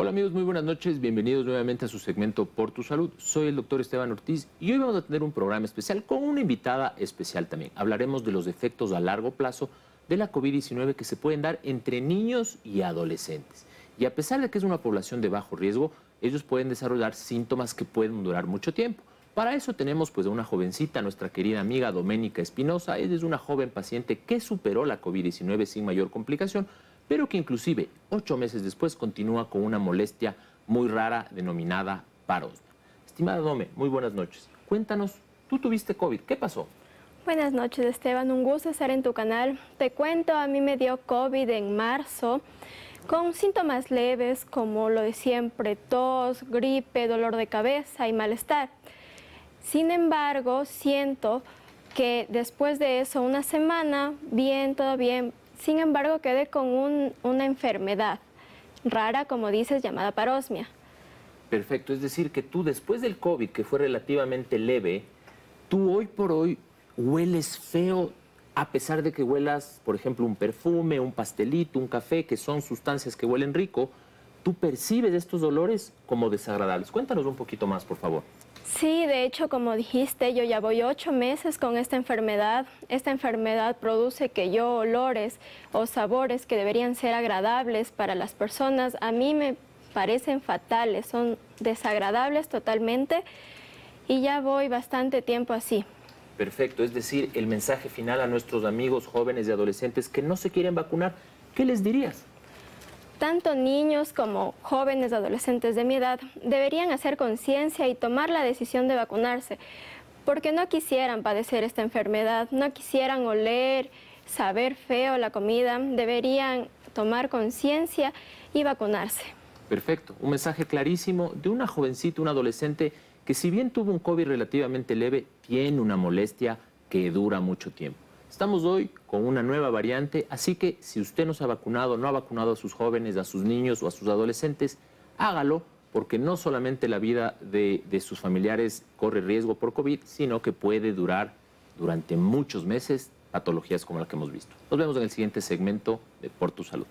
Hola amigos, muy buenas noches, bienvenidos nuevamente a su segmento Por tu Salud. Soy el doctor Esteban Ortiz y hoy vamos a tener un programa especial con una invitada especial también. Hablaremos de los efectos a largo plazo de la COVID-19 que se pueden dar entre niños y adolescentes. Y a pesar de que es una población de bajo riesgo, ellos pueden desarrollar síntomas que pueden durar mucho tiempo. Para eso tenemos pues a una jovencita, nuestra querida amiga Doménica Espinosa. Ella es una joven paciente que superó la COVID-19 sin mayor complicación, pero que inclusive ocho meses después continúa con una molestia muy rara denominada parosmia. Estimada Dome, muy buenas noches. Cuéntanos, tú tuviste COVID, ¿qué pasó? Buenas noches Esteban, un gusto estar en tu canal. Te cuento, a mí me dio COVID en marzo con síntomas leves como lo de siempre, tos, gripe, dolor de cabeza y malestar. Sin embargo, siento que después de eso, una semana, bien, todo bien, sin embargo quedé con una enfermedad rara, como dices, llamada parosmia. Perfecto, es decir, que tú después del COVID, que fue relativamente leve, tú hoy por hoy hueles feo a pesar de que huelas, por ejemplo, un perfume, un pastelito, un café, que son sustancias que huelen rico, tú percibes estos dolores como desagradables. Cuéntanos un poquito más, por favor. Sí, de hecho, como dijiste, yo ya voy ocho meses con esta enfermedad. Esta enfermedad produce que yo olores o sabores que deberían ser agradables para las personas, a mí me parecen fatales, son desagradables totalmente y ya voy bastante tiempo así. Perfecto, es decir, el mensaje final a nuestros amigos jóvenes y adolescentes que no se quieren vacunar, ¿qué les dirías? Tanto niños como jóvenes adolescentes de mi edad deberían hacer conciencia y tomar la decisión de vacunarse, porque no quisieran padecer esta enfermedad, no quisieran oler, saber feo la comida, deberían tomar conciencia y vacunarse. Perfecto, un mensaje clarísimo de una jovencita, un adolescente que si bien tuvo un COVID relativamente leve, tiene una molestia que dura mucho tiempo. Estamos hoy con una nueva variante, así que si usted no se ha vacunado, no ha vacunado a sus jóvenes, a sus niños o a sus adolescentes, hágalo porque no solamente la vida de, sus familiares corre riesgo por COVID, sino que puede durar durante muchos meses patologías como la que hemos visto. Nos vemos en el siguiente segmento de Por tu Salud.